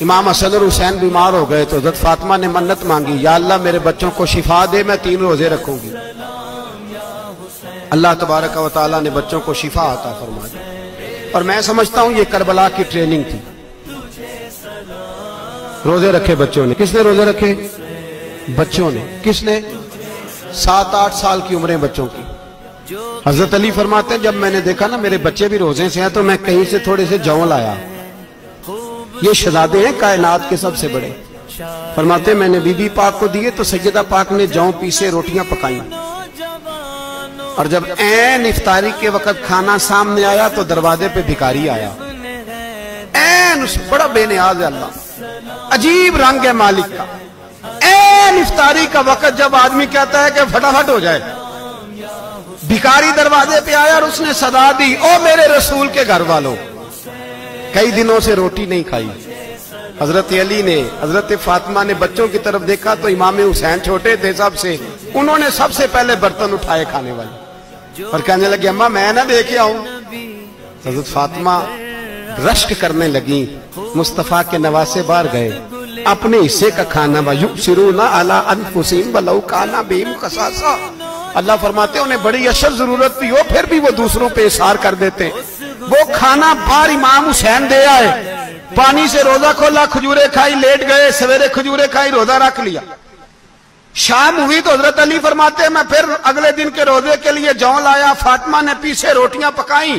امام حسن اور حسین بیمار ہو گئے تو حضرت فاطمہ نے منت مانگی، یا اللہ میرے بچوں کو شفا دے، میں تین روزے رکھوں گی۔ اللہ تبارک و تعالیٰ نے بچوں کو شفا آتا فرما دی اور میں سمجھتا ہوں یہ کربلا کی ٹریننگ تھی۔ روزے رکھے بچوں نے۔ کس نے روزے رکھے؟ بچوں نے۔ کس نے؟ سات آٹھ سال کی عمریں بچوں کی۔ حضرت علی فرماتے ہیں، جب میں نے دیکھا نا میرے بچے بھی روزے سے ہیں تو میں کہیں سے تھوڑے سے جون لایا۔ یہ شہزادے ہیں کائنات کے سب سے بڑے۔ فرماتے ہیں، میں نے بی بی پاک کو دیے تو سیدہ پاک نے جون پیسے روٹیاں پکائیں۔ اور جب این افطاری کے وقت کھانا سامنے آیا تو دروازے پہ بھکاری آیا۔ این اس بڑا بے نیاز ہے اللہ۔ عجیب رنگ ہے مالک کا۔ این افطاری کا وقت جب آدمی کہتا ہے کہ فٹافٹ ہو جائے۔ بھکاری دروازے پہ آیا اور اس نے صدا دی، او میرے رسول کے گھر والوں کئی دنوں سے روٹی نہیں کھائی۔ حضرت علی نے، حضرت فاطمہ نے بچوں کی طرف دیکھا تو امام حسین چھوٹے تھے سب سے۔ انہوں نے سب سے پہلے برتن اٹھائے کھانے والے۔ اور کہنے لگے، اماں، میں نہ دیکھے آؤں۔ حضرت فاطمہ رشک کرنے لگی مصطفیٰ کے نواسے بار گئے۔ اپنے حصے کا کھانا وَيُبْسِرُونَ عَلَىٰ أَنفُسِهِمْ وَلَوْ اللہ فرماتے انہیں بڑی اشد ضرورت بھی ہو پھر بھی وہ دوسروں پہ اثار کر دیتے۔ ہیں وہ کھانا بار امام حسین دے آئے۔ پانی سے روزہ کھولا، کھجورے کھائی، لیٹ گئے، سویرے کھجورے کھائی، روزہ رکھ لیا۔ شام ہوئی تو حضرت علی فرماتے ہیں، میں پھر اگلے دن کے روزے کے لیے جون لایا، فاطمہ نے پیچھے روٹیاں پکائیں۔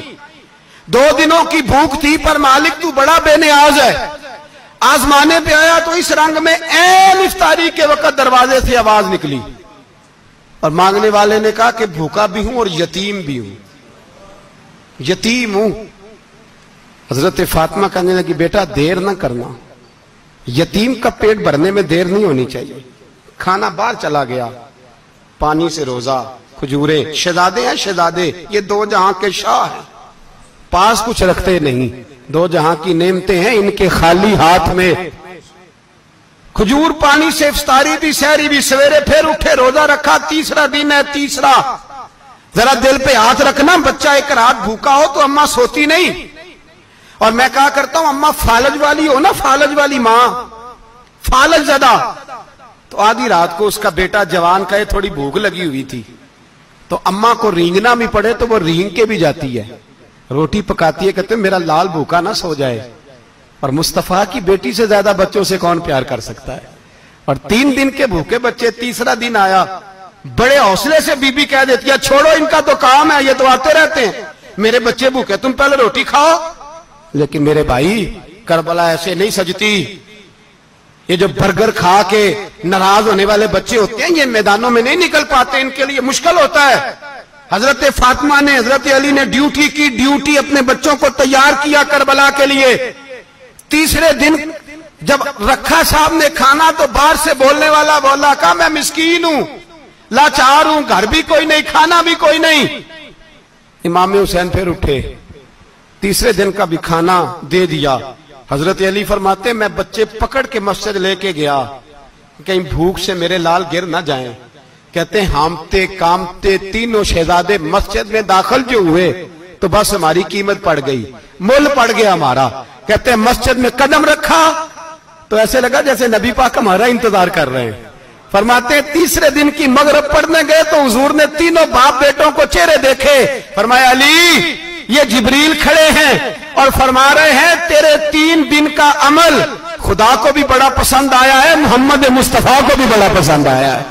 دو دنوں کی بھوک تھی، پر مالک تو بڑا بے نیاز ہے۔ آزمانے پہ آیا تو اس رنگ میں این افطاری کے وقت دروازے سے آواز نکلی۔ اور مانگنے والے نے کہا کہ بھوکا بھی ہوں اور یتیم بھی ہوں۔ یتیم ہوں۔ حضرت فاطمہ کہنے لگی، بیٹا، دیر نہ کرنا۔ یتیم کا پیٹ بھرنے میں دیر نہیں ہونی چاہیے۔ کھانا باہر چلا گیا۔ پانی سے روزہ کھجورے شہزادے ہیں شہزادے، یہ دو جہاں کے شاہ ہیں۔ پاس کچھ رکھتے نہیں۔ دو جہاں کی نعمتیں ہیں ان کے خالی ہاتھ میں۔ کھجور پانی سے افطاری بھی سہری بھی، سویرے پھر اٹھے، روزہ رکھا، تیسرا دن ہے، تیسرا۔ ذرا دل پہ ہاتھ رکھنا، بچہ ایک رات بھوکا ہو تو اماں سوتی نہیں۔ اور میں کہا کرتا ہوں، اماں فالج والی ہو نا، فالج والی ماں۔ فالج زدہ۔ تو آدھی رات کو اس کا بیٹا جوان کہے تھوڑی بھوک لگی ہوئی تھی۔ تو اماں کو رینگنا بھی پڑے تو وہ رینگ کے بھی جاتی ہے۔ روٹی پکاتی ہے، کہتے ہیں، میرا لال بھوکا نہ سو جائے۔ اور مصطفیٰ کی بیٹی سے زیادہ بچوں سے کون پیار کر سکتا ہے؟ اور تین دن کے بھوکے بچے، تیسرا دن آیا۔ بڑے حوصلے سے بی بی کہہ دیتی ہے، چھوڑو، ان کا تو کام ہے، یہ تو آتے رہتے ہیں۔ میرے بچے بھوکے، تم پہلے روٹی کھاؤ۔ لیکن میرے بھائی، کربلا ایسے نہیں سجتی۔ یہ جو برگر کھا کے ناراض ہونے والے بچے ہوتے ہیں، یہ میدانوں میں نہیں نکل پاتے، ان کے لیے مشکل ہوتا ہے۔ حضرت فاطمہ نے، حضرت علی نے ڈیوٹی کی، ڈیوٹی اپنے بچوں کو تیار کیا کربلا کے لیے۔ تیسرے دن جب رکھا صاحب نے کھانا تو باہر سے بولنے والا، بولا کہا میں مسکین ہوں۔ لاچار ہوں گھر بھی کوئی نہیں، کھانا بھی کوئی نہیں۔ امام حسین پھر اٹھے۔ تیسرے دن کا بھی کھانا دے دیا۔ حضرت علی فرماتے، میں بچے پکڑ کے مسجد لے کے گیا۔ کہیں بھوک سے میرے لال گر نہ جائیں۔ کہتے ہیں ہامتے، کامتے، تینوں شہزادے مسجد میں داخل جو ہوئے، تو بس ہماری قیمت پڑ گئی۔ مل پڑ گیا ہمارا۔ کہتے ہیں مسجد میں قدم رکھا۔ تو ایسے لگا جیسے نبی پاک ہمارا انتظار کر رہے ہیں۔ فرماتے ہیں، تیسرے دن کی مغرب پڑھنے گئے تو حضور نے تینوں باپ بیٹوں کو چہرے دیکھے۔ فرمایا، علی، یہ جبریل کھڑے ہیں اور فرما رہے ہیں، تیرے تین دن کا عمل خدا کو بھی بڑا پسند آیا ہے، محمد مصطفیٰ کو بھی بڑا پسند آیا ہے۔